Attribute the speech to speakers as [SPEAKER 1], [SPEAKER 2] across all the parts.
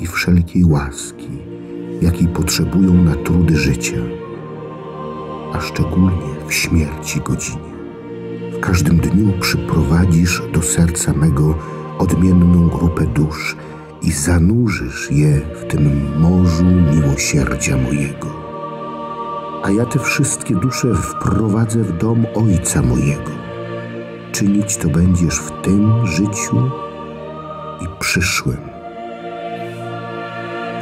[SPEAKER 1] i wszelkiej łaski, jakiej potrzebują na trudy życia, a szczególnie w śmierci godzinie. W każdym dniu przyprowadzisz do serca mego odmienną grupę dusz i zanurzysz je w tym morzu miłosierdzia mojego a ja te wszystkie dusze wprowadzę w dom Ojca mojego. Czynić to będziesz w tym życiu i przyszłym.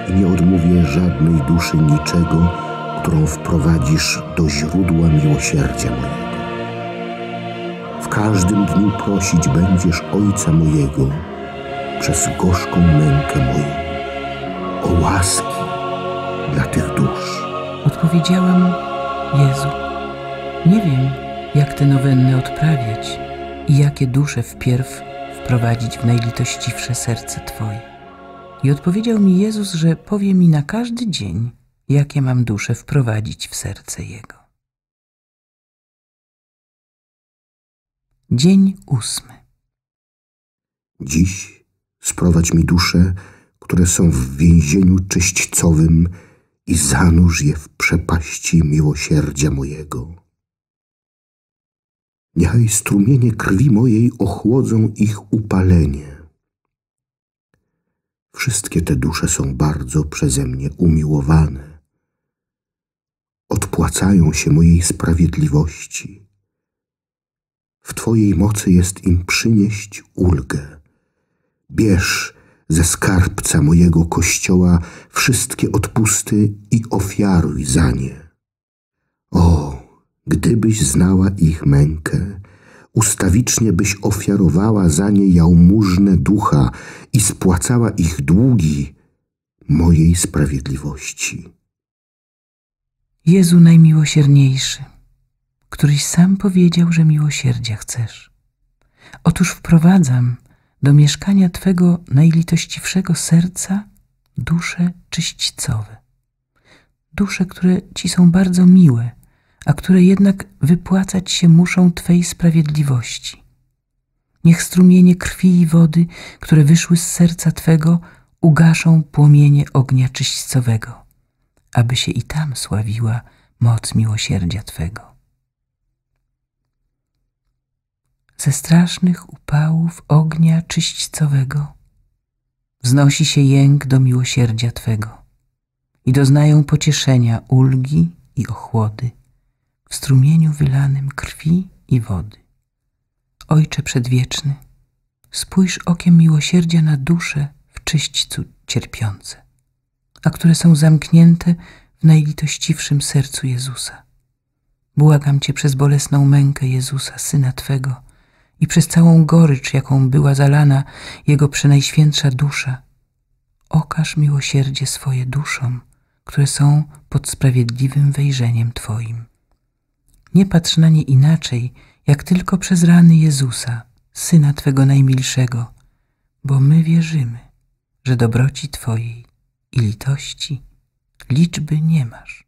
[SPEAKER 1] I nie odmówię żadnej duszy niczego, którą wprowadzisz do źródła miłosierdzia mojego. W każdym dniu prosić będziesz Ojca mojego przez gorzką mękę moją o łaski dla tych dusz.
[SPEAKER 2] Odpowiedziałem, Jezu, nie wiem, jak te nowenny odprawiać i jakie dusze wpierw wprowadzić w najlitościwsze serce Twoje. I odpowiedział mi Jezus, że powie mi na każdy dzień, jakie mam dusze wprowadzić w serce Jego. Dzień ósmy.
[SPEAKER 1] Dziś sprowadź mi dusze, które są w więzieniu czyśćcowym i zanurz je w przepaści miłosierdzia mojego. Niechaj strumienie krwi mojej ochłodzą ich upalenie. Wszystkie te dusze są bardzo przeze mnie umiłowane. Odpłacają się mojej sprawiedliwości. W Twojej mocy jest im przynieść ulgę. Bierz ze skarbca mojego kościoła wszystkie odpusty i ofiaruj za nie. O, gdybyś znała ich mękę, ustawicznie byś ofiarowała za nie jałmużnę ducha i spłacała ich długi mojej sprawiedliwości.
[SPEAKER 2] Jezu najmiłosierniejszy, któryś sam powiedział, że miłosierdzia chcesz. Otóż wprowadzam do mieszkania Twego najlitościwszego serca dusze czyśćcowe. Dusze, które Ci są bardzo miłe, a które jednak wypłacać się muszą Twej sprawiedliwości. Niech strumienie krwi i wody, które wyszły z serca Twego, ugaszą płomienie ognia czyśćcowego, aby się i tam sławiła moc miłosierdzia Twego. Ze strasznych upałów ognia czyśćcowego wznosi się jęk do miłosierdzia Twego i doznają pocieszenia ulgi i ochłody w strumieniu wylanym krwi i wody. Ojcze Przedwieczny, spójrz okiem miłosierdzia na dusze w czyśćcu cierpiące, a które są zamknięte w najlitościwszym sercu Jezusa. Błagam Cię przez bolesną mękę Jezusa, Syna Twego i przez całą gorycz, jaką była zalana Jego przenajświętsza dusza. Okaż miłosierdzie swoje duszom, które są pod sprawiedliwym wejrzeniem Twoim. Nie patrz na nie inaczej, jak tylko przez rany Jezusa, Syna Twego najmilszego, bo my wierzymy, że dobroci Twojej i litości liczby nie masz.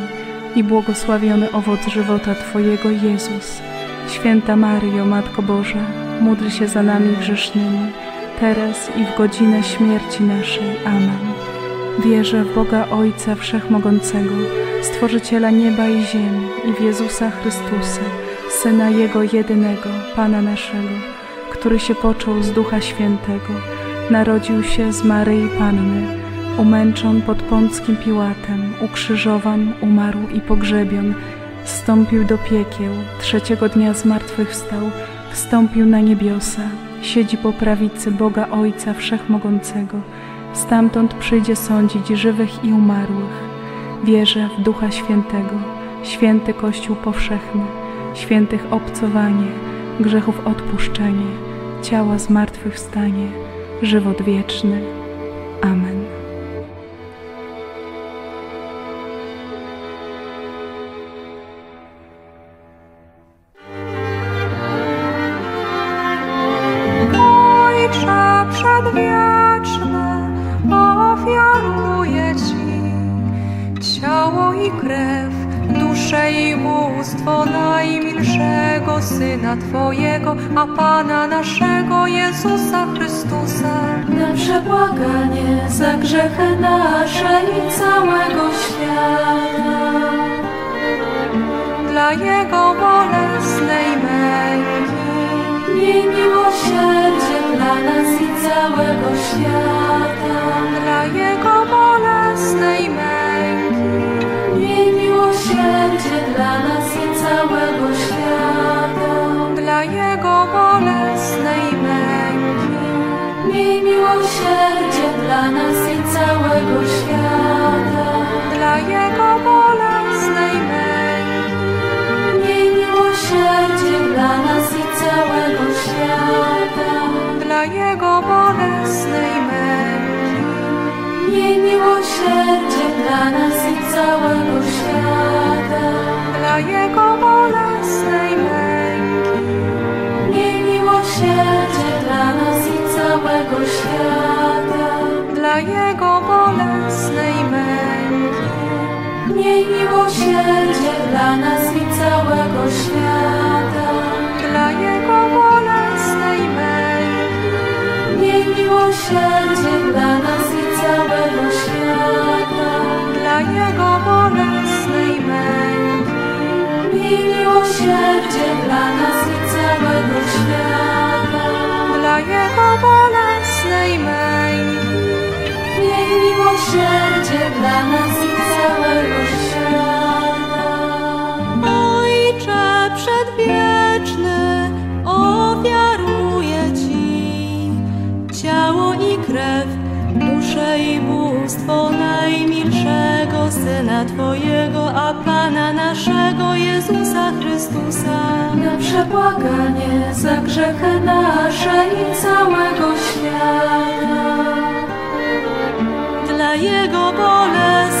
[SPEAKER 3] i błogosławiony owoc żywota Twojego, Jezus. Święta Maryjo, Matko Boża, módl się za nami grzesznymi, teraz i w godzinę śmierci naszej. Amen. Wierzę w Boga Ojca Wszechmogącego, Stworzyciela nieba i ziemi i w Jezusa Chrystusa, Syna Jego jedynego, Pana naszego, który się począł z Ducha Świętego, narodził się z Maryi Panny, umęczon pod Pąckim Piłatem, ukrzyżowan, umarł i pogrzebion, wstąpił do piekieł, trzeciego dnia zmartwychwstał, wstąpił na niebiosa, siedzi po prawicy Boga Ojca Wszechmogącego, stamtąd przyjdzie sądzić żywych i umarłych. Wierzę w Ducha Świętego, święty Kościół powszechny, świętych obcowanie, grzechów odpuszczenie, ciała zmartwychwstanie, żywot wieczny. Amen.
[SPEAKER 4] Grzechy nasze i całego świata.
[SPEAKER 5] Dla Jego bolesnej męki,
[SPEAKER 4] Miej miłosierdzie dla nas i całego świata.
[SPEAKER 5] dla Jego bolesnej męki,
[SPEAKER 4] Miej miłosierdzie dla nas i całego świata.
[SPEAKER 5] dla Jego bolesnej męki.
[SPEAKER 4] Miej miłosierdzie dla nas całego świata.
[SPEAKER 5] dla Jego bolesnej męki,
[SPEAKER 4] Miej miłosierdzie dla nas i całego świata.
[SPEAKER 5] dla Jego bolesnej męki,
[SPEAKER 4] Miej miłosierdzie dla nas i całego świata.
[SPEAKER 5] dla Jego bolesnej męki,
[SPEAKER 4] Miej miłosierdzie dla nas i całego świata.
[SPEAKER 5] dla Jego bolesnej męki,
[SPEAKER 4] Miej miłosierdzie dla nas i całego świata.
[SPEAKER 5] dla Jego bolesnej męki.
[SPEAKER 4] Miej miłosierdzie dla nas i całego świata.
[SPEAKER 5] Krew, duszę i bóstwo najmilszego Syna Twojego, a Pana naszego Jezusa Chrystusa.
[SPEAKER 4] Na przebłaganie za grzechy nasze i całego świata.
[SPEAKER 5] Dla Jego bolesnej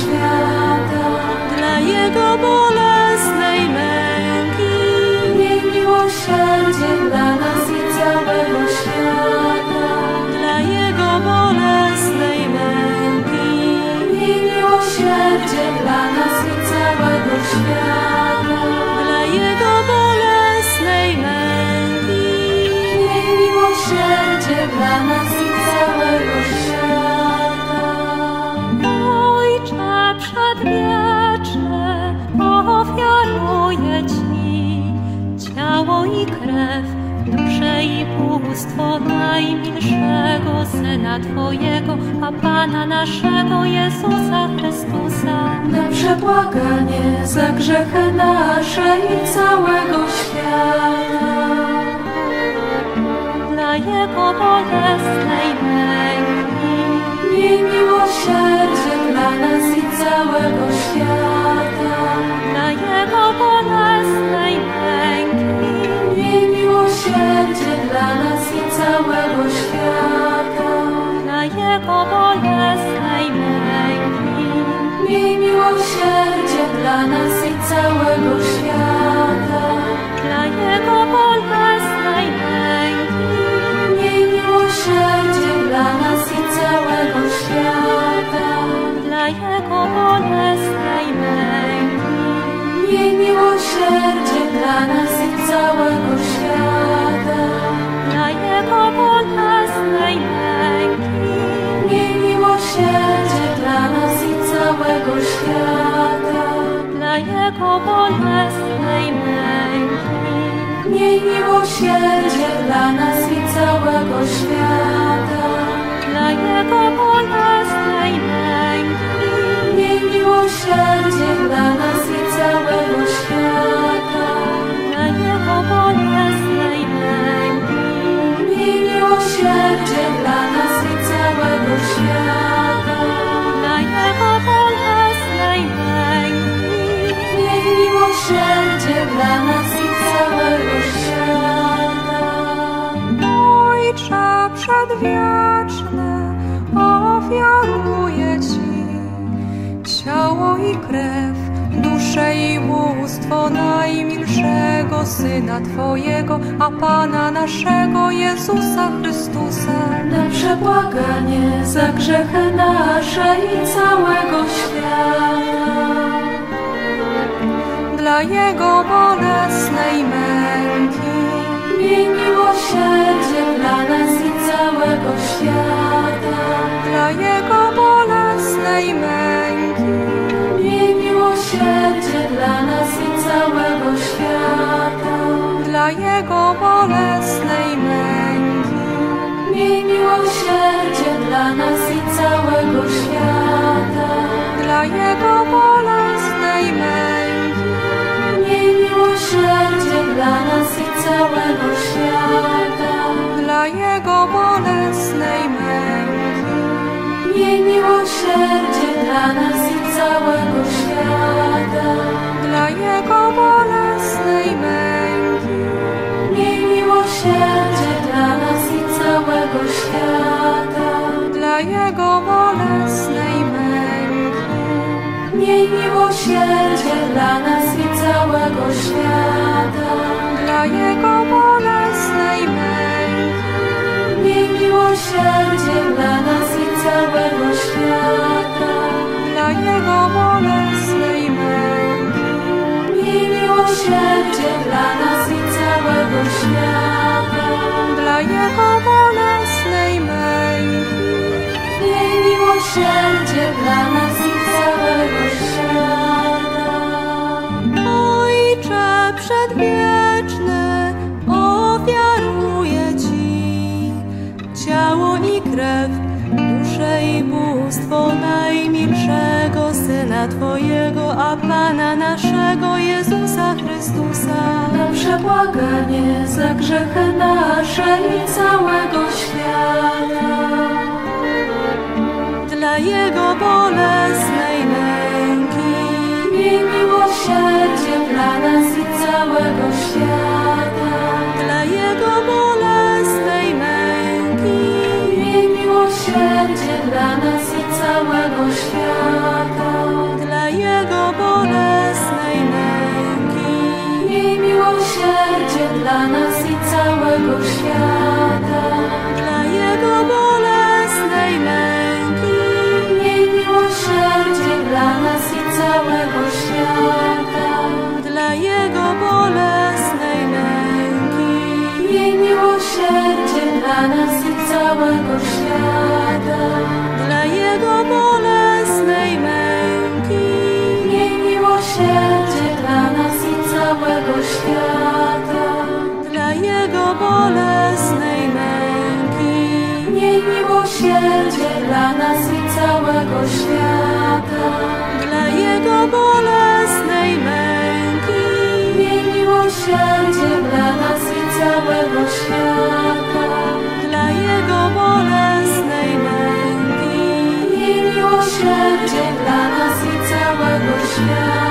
[SPEAKER 4] świata.
[SPEAKER 5] dla Jego bolesnej męki,
[SPEAKER 4] Miej miłosierdzie dla nas
[SPEAKER 5] bóstwo najmilszego Syna Twojego, a Pana naszego Jezusa Chrystusa.
[SPEAKER 4] Na przebłaganie za grzechy nasze i całego świata.
[SPEAKER 5] Dla Jego bolesnej męki,
[SPEAKER 4] Miej miłosierdzie dla nas i całego świata.
[SPEAKER 5] dla Jego bolesnej męki,
[SPEAKER 4] Miej miłosierdzie dla nas i całego świata.
[SPEAKER 5] dla Jego bolesnej męki.
[SPEAKER 4] Miej miłosierdzie dla nas i całego świata.
[SPEAKER 5] Dla Jego bolesnej męki,
[SPEAKER 4] Miej miłosierdzie dla nas i całego świata.
[SPEAKER 5] dla Jego bolesnej męki,
[SPEAKER 4] Miej miłosierdzie dla nas i całego świata. Miłosierdzie dla nas i całego świata.
[SPEAKER 5] dla Jego bolesnej męki,
[SPEAKER 4] Miej miłosierdzie dla nas i całego świata.
[SPEAKER 5] dla Jego bolesnej męki,
[SPEAKER 4] Miej miłosierdzie dla nas i całego świata. Miłosierdzie dla nas i całego świata.
[SPEAKER 6] Ojcze przedwieczny, ofiaruję Ci ciało i krew, duszę i bóstwo najmilszego Syna Twojego, a Pana naszego Jezusa Chrystusa.
[SPEAKER 4] Na przebłaganie za grzechy nasze i całego świata.
[SPEAKER 6] Dla Jego bolesnej męki,
[SPEAKER 4] Miej miłosierdzie dla nas i całego świata.
[SPEAKER 6] dla Jego bolesnej męki,
[SPEAKER 4] Miej miłosierdzie dla nas i całego świata.
[SPEAKER 6] dla Jego bolesnej męki.
[SPEAKER 4] Miej miłosierdzie dla nas i całego świata.
[SPEAKER 6] Dla Jego bolesnej męki,
[SPEAKER 4] miłosierdzie dla nas i całego świata.
[SPEAKER 6] dla Jego bolesnej męki,
[SPEAKER 4] Miej miłosierdzie dla nas i całego świata.
[SPEAKER 6] dla Jego bolesnej męki,
[SPEAKER 4] Miej miłosierdzie dla nas i całego świata.
[SPEAKER 6] dla Jego bolesnej
[SPEAKER 4] Miej miłosierdzie dla nas i całego świata.
[SPEAKER 6] dla Jego bolesnej męki,
[SPEAKER 4] Miej miłosierdzie dla nas i całego świata.
[SPEAKER 6] dla Jego bolesnej męki,
[SPEAKER 4] Miej miłosierdzie dla nas i całego świata.
[SPEAKER 6] dla Jego bolesnej męki,
[SPEAKER 4] Miej miłosierdzie dla nas i całego świata.
[SPEAKER 5] Ojcze przedwieczny, ofiaruję Ci ciało i krew, duszę i bóstwo najmilszego Syna Twojego, a Pana naszego Jezusa Chrystusa.
[SPEAKER 4] Na przebłaganie za grzechy nasze i całego świata.
[SPEAKER 5] Dla Jego bolesnej męki,
[SPEAKER 4] Miej miłosierdzie dla nas i całego świata.
[SPEAKER 5] dla Jego bolesnej męki,
[SPEAKER 4] Miej miłosierdzie dla nas i całego świata.
[SPEAKER 5] dla Jego bolesnej męki,
[SPEAKER 4] Miej miłosierdzie dla nas i całego świata. Całego świata.
[SPEAKER 5] dla Jego bolesnej męki,
[SPEAKER 4] Miej miłosierdzie dla nas i całego świata.
[SPEAKER 5] dla Jego bolesnej męki,
[SPEAKER 4] Miej miłosierdzie dla nas i całego świata.
[SPEAKER 5] dla Jego bolesnej męki,
[SPEAKER 4] Miej miłosierdzie dla nas i całego świata. Miłosierdzie dla nas i całego świata.
[SPEAKER 5] dla Jego bolesnej męki,
[SPEAKER 4] Miej miłosierdzie dla nas i całego świata.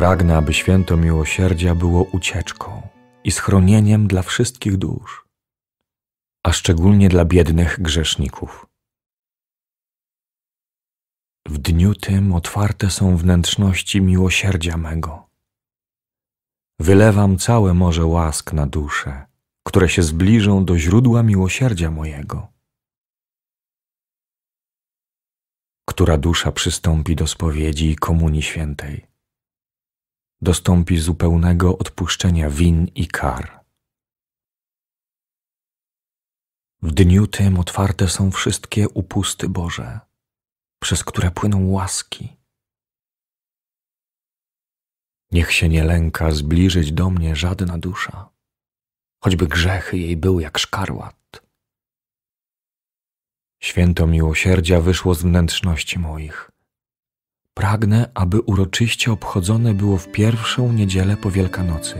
[SPEAKER 7] Pragnę, aby święto miłosierdzia było ucieczką i schronieniem dla wszystkich dusz, a szczególnie dla biednych grzeszników. W dniu tym otwarte są wnętrzności miłosierdzia mego. Wylewam całe morze łask na dusze, które się zbliżą do źródła miłosierdzia mojego. Która dusza przystąpi do spowiedzi i komunii świętej, dostąpi zupełnego odpuszczenia win i kar. W dniu tym otwarte są wszystkie upusty Boże, przez które płyną łaski. Niech się nie lęka zbliżyć do mnie żadna dusza, choćby grzechy jej były jak szkarłat. Święto miłosierdzia wyszło z wnętrzności moich. Pragnę, aby uroczyście obchodzone było w pierwszą niedzielę po Wielkanocy.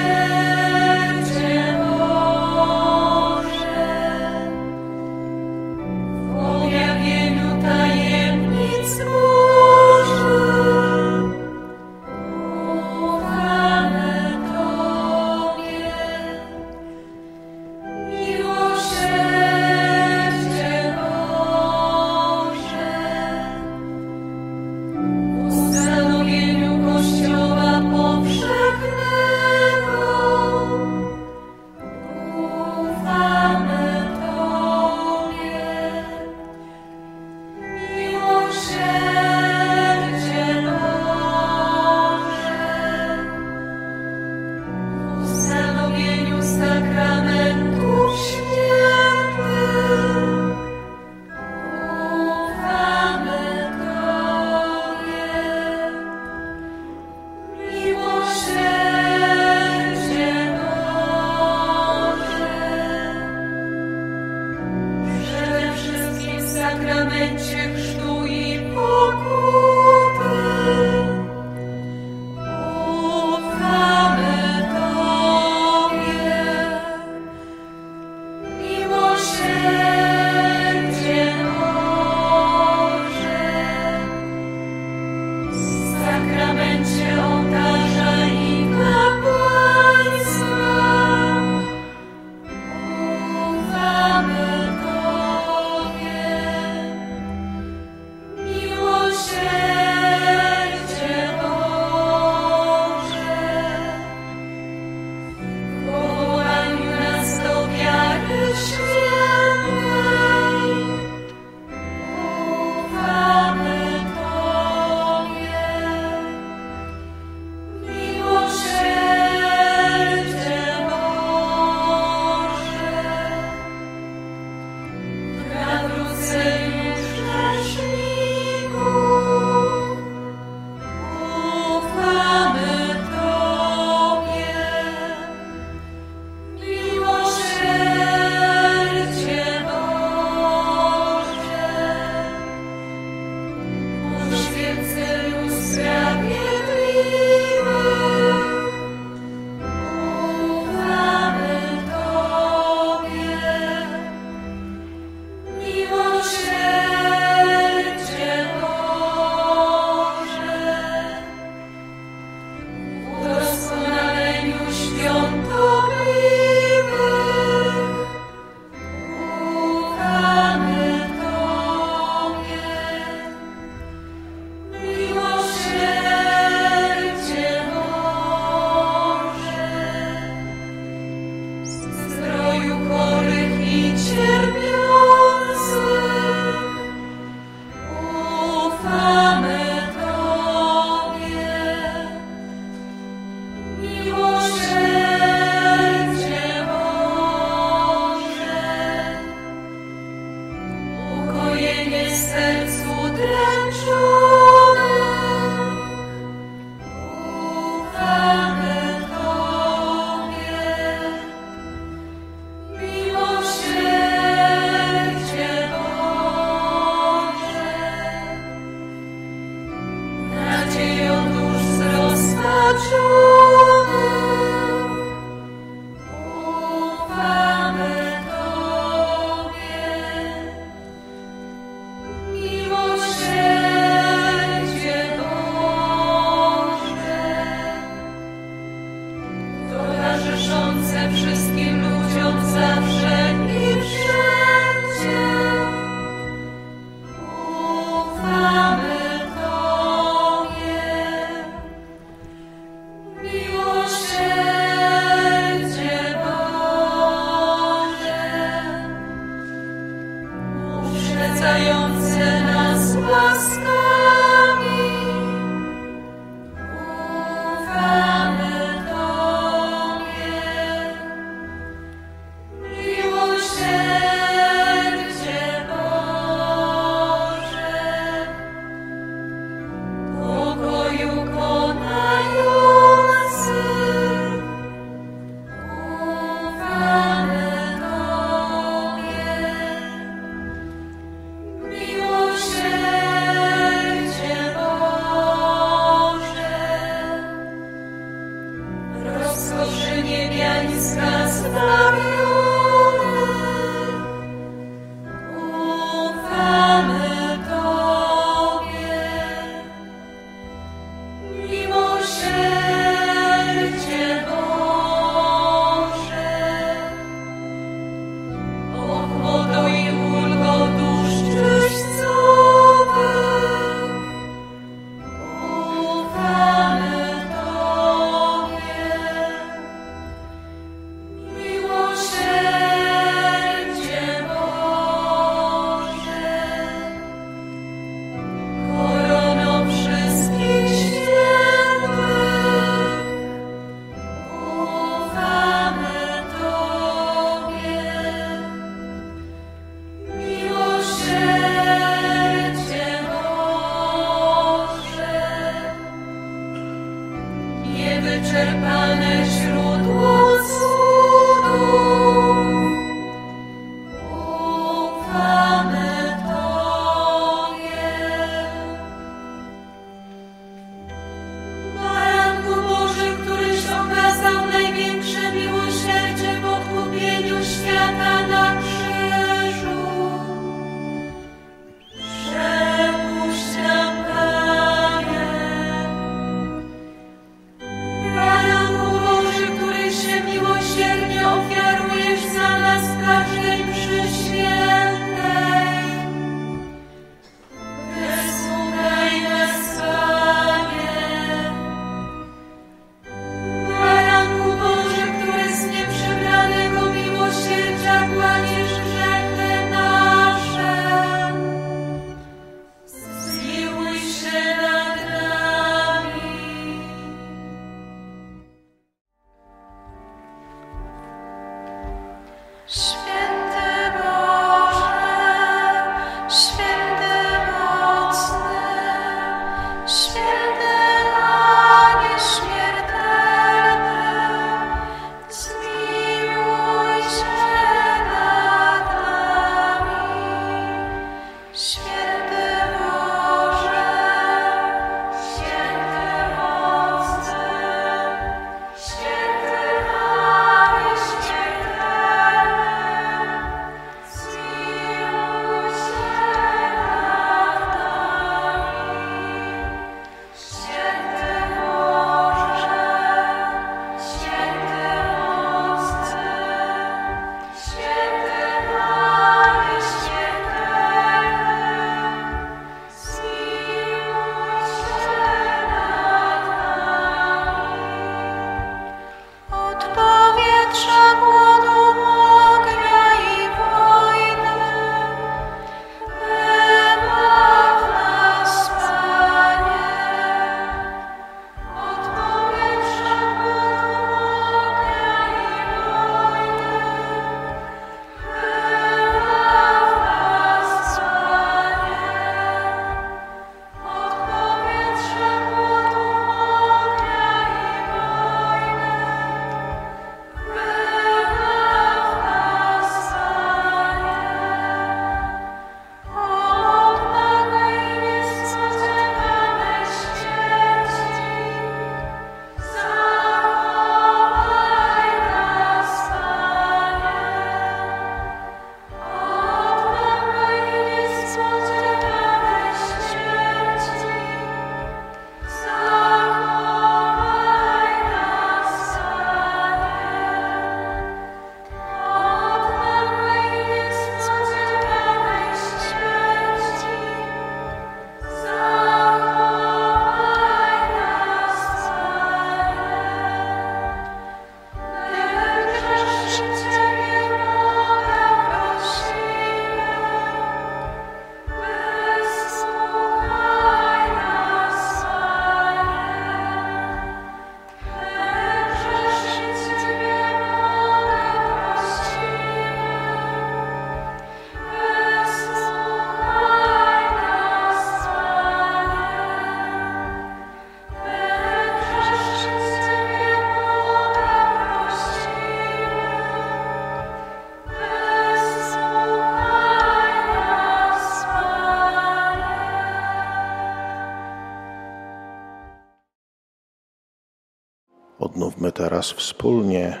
[SPEAKER 4] Teraz wspólnie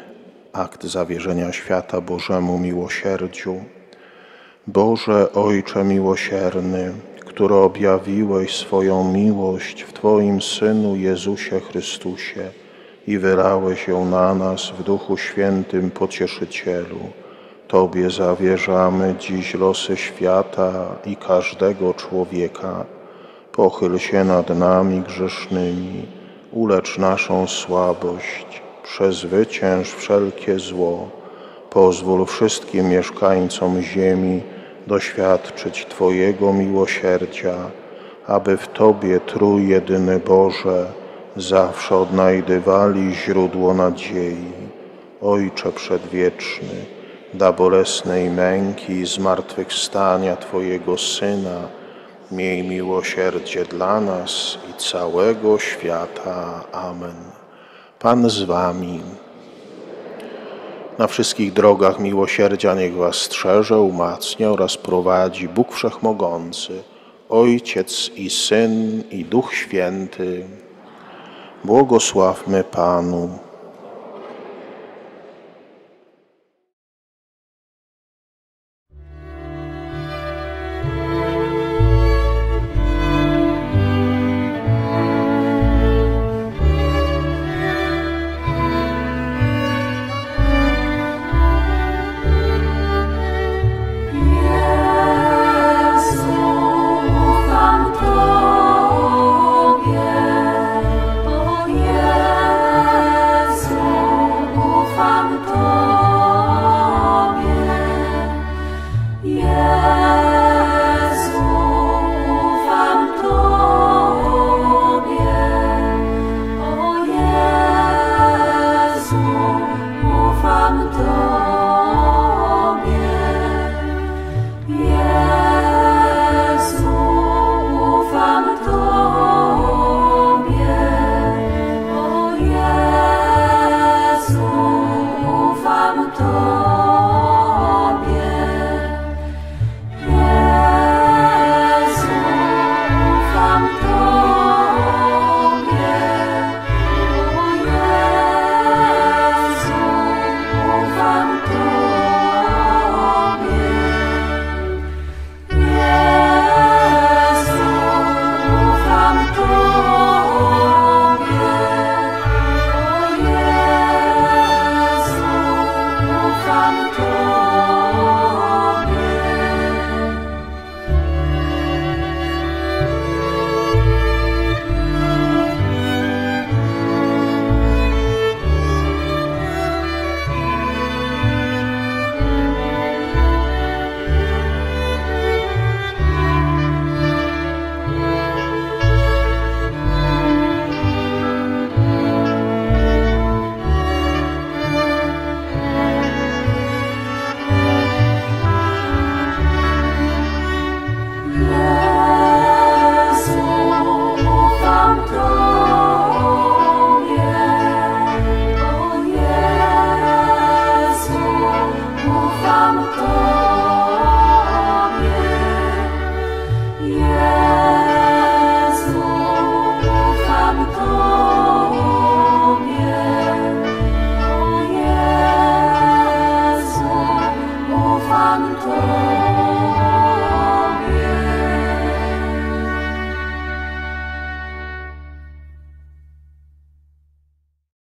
[SPEAKER 4] akt zawierzenia świata Bożemu miłosierdziu. Boże Ojcze miłosierny, który objawiłeś swoją miłość w Twoim Synu Jezusie Chrystusie i wylałeś ją na nas w Duchu Świętym Pocieszycielu, Tobie zawierzamy dziś losy świata i każdego człowieka. Pochyl się nad nami grzesznymi, ulecz naszą słabość, przezwycięż wszelkie zło. Pozwól wszystkim mieszkańcom ziemi doświadczyć Twojego miłosierdzia, aby w Tobie Trójjedyny Boże zawsze odnajdywali źródło nadziei. Ojcze Przedwieczny, da bolesnej męki i zmartwychwstania Twojego Syna, miej miłosierdzie dla nas i całego świata. Amen. Pan z Wami. Na wszystkich drogach miłosierdzia niech Was strzeże, umacnia oraz prowadzi Bóg Wszechmogący, Ojciec i Syn i Duch Święty. Błogosławmy Panu.